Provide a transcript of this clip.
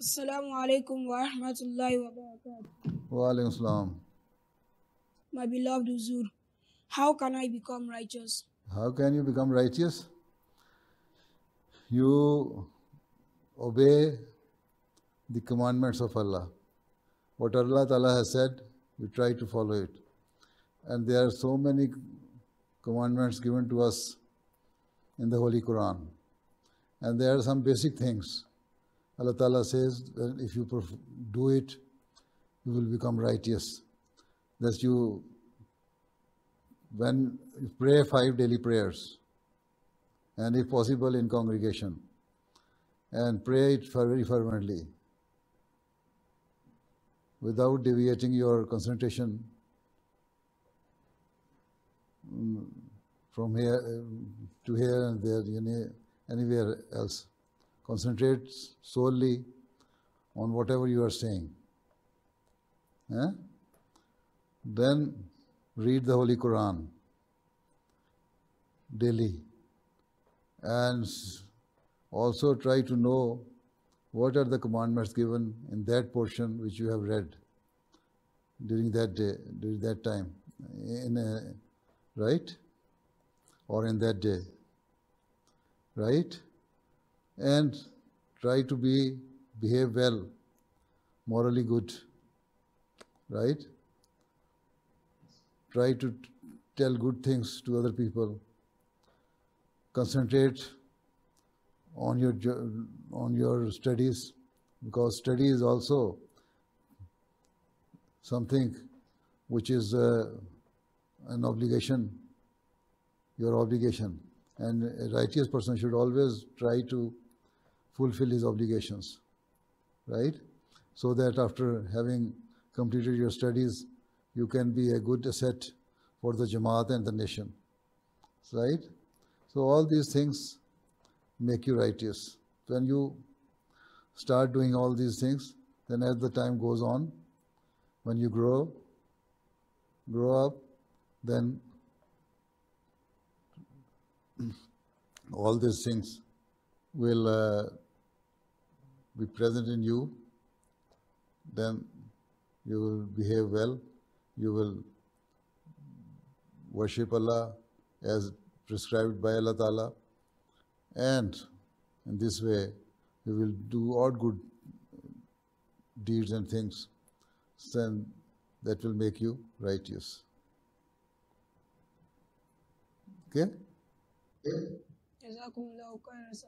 Assalamu alaikum wa rahmatullahi wa barakatuh. Wa alaikum salam. My beloved Huzoor, how can I become righteous? How can you become righteous? You obey the commandments of Allah. What Allah Ta'ala has said, you try to follow it. And there are so many commandments given to us in the Holy Quran. And there are some basic things. Allah Ta'ala says if you do it, you will become righteous. That you, when you pray five daily prayers, and if possible in congregation, and pray it very fervently, without deviating your concentration mm, from here to here and there, anywhere else. Concentrate solely on whatever you are saying. Eh? Then read the Holy Quran daily and also try to know what are the commandments given in that portion which you have read during that day, during that time, in a, right? Or in that day, right? And try to be behave well, morally good, right? Try to tell good things to other people. Concentrate on your on your studies because study is also something which is uh, an obligation your obligation and a righteous person should always try to fulfill his obligations right so that after having completed your studies you can be a good asset for the jamaat and the nation right so all these things make you righteous. When you start doing all these things, then as the time goes on, when you grow, grow up, then all these things will uh, be present in you. Then you will behave well. You will worship Allah as prescribed by Allah Ta'ala and in this way you will do all good deeds and things then that will make you righteous okay Jazakumullahu khairan, sir.